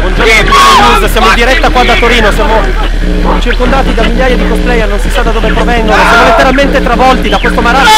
Buongiorno siamo in diretta qua da Torino, siamo circondati da migliaia di cosplayer, non si sa da dove provengono, siamo letteralmente travolti da questo marasma.